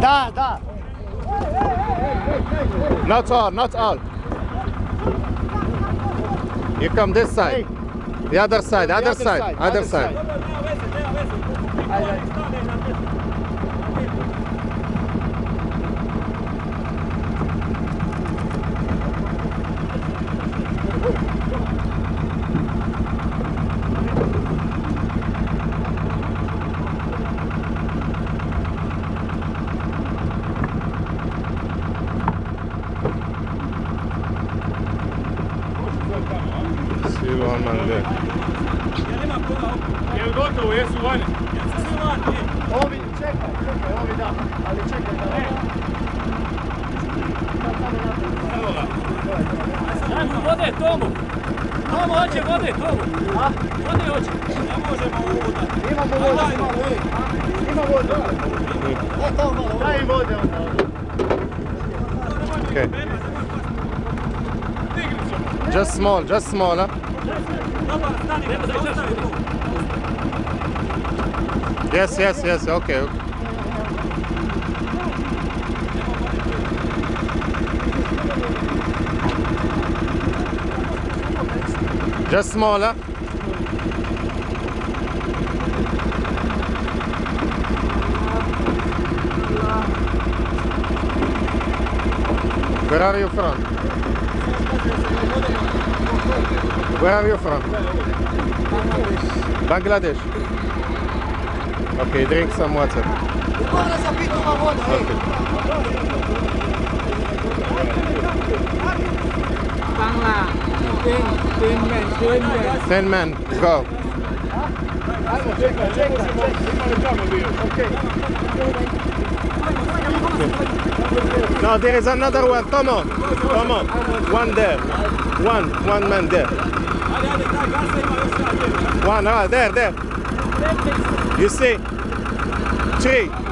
Da, da. Not all, not all. You come this side. The other side, The other side, other side. Ja nema koga ovdje. Jel gotovo, jesu vani? Jesu svi vani, je. Ovi, čekaj, čekaj, ovi da, ali čekaj da ne. Evo ga. Ajmo, vode Tomu. Tomu hoće vode, Tomu. A? Vode hoće. Ne možemo uvodat. Ima vode, ima vode. Ima vodu. E, Daj im vode onda. Okej. Just small, just small, huh? Yes, yes, yes, okay. Just small, huh? Where are you from? Where are you from? Bangladesh. Okay, drink some water. Bangla, ten, men. Go. Ajmo, No, there is another one. Come on, come on. One there. One, one man there. One, ah, there, there. You see? Three.